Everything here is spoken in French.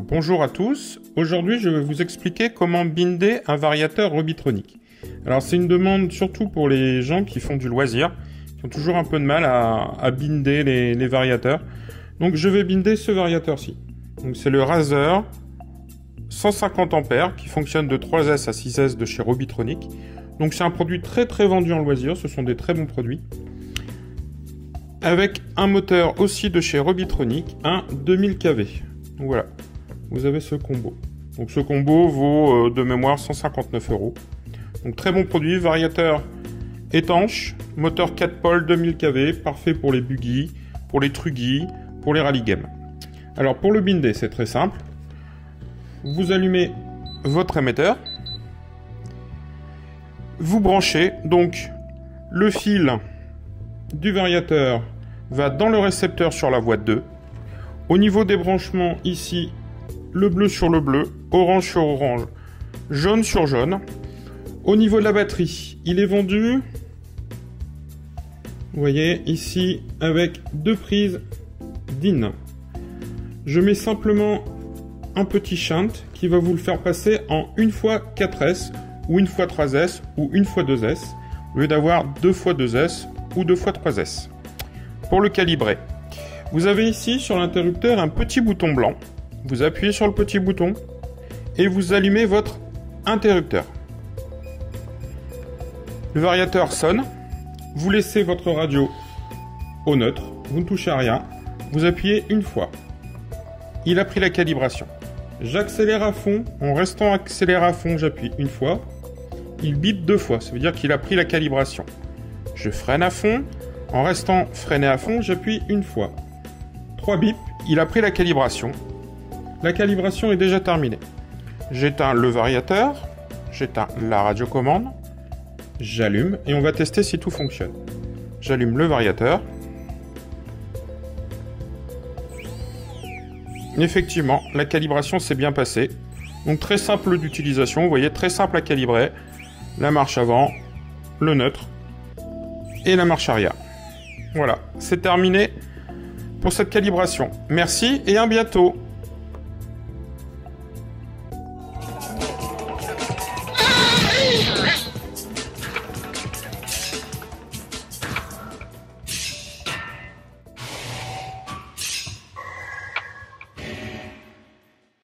Bonjour à tous, aujourd'hui je vais vous expliquer comment binder un variateur Robitronic. Alors c'est une demande surtout pour les gens qui font du loisir, qui ont toujours un peu de mal à, binder les, variateurs. Donc je vais binder ce variateur-ci. C'est le Razer 150 A qui fonctionne de 3S à 6S de chez Robitronic. Donc c'est un produit très très vendu en loisir, ce sont des très bons produits. Avec un moteur aussi de chez Robitronic, un 2000 kV. Donc voilà, vous avez ce combo. Donc ce combo vaut euh, de mémoire 159 euros. Donc très bon produit, variateur étanche, moteur 4 pôles 2000 kV, parfait pour les buggy, pour les truggy, pour les rally games. Alors pour le binder, c'est très simple. Vous allumez votre émetteur. Vous branchez donc le fil du variateur va dans le récepteur sur la voie 2. Au niveau des branchements, ici, le bleu sur le bleu, orange sur orange, jaune sur jaune. Au niveau de la batterie, il est vendu, vous voyez ici, avec deux prises DIN. Je mets simplement un petit shunt qui va vous le faire passer en une fois 4S ou une fois 3S ou une fois 2S au lieu d'avoir deux fois 2S ou deux fois 3S. Pour le calibrer, vous avez ici sur l'interrupteur un petit bouton blanc vous appuyez sur le petit bouton et vous allumez votre interrupteur. Le variateur sonne, vous laissez votre radio au neutre, vous ne touchez à rien, vous appuyez une fois. Il a pris la calibration. J'accélère à fond, en restant accéléré à fond, j'appuie une fois. Il bip deux fois, ça veut dire qu'il a pris la calibration. Je freine à fond, en restant freiné à fond, j'appuie une fois. Trois bips, il a pris la calibration. La calibration est déjà terminée. J'éteins le variateur, j'éteins la radiocommande, j'allume et on va tester si tout fonctionne. J'allume le variateur. Effectivement, la calibration s'est bien passée. Donc très simple d'utilisation, vous voyez, très simple à calibrer. La marche avant, le neutre et la marche arrière. Voilà, c'est terminé pour cette calibration. Merci et à bientôt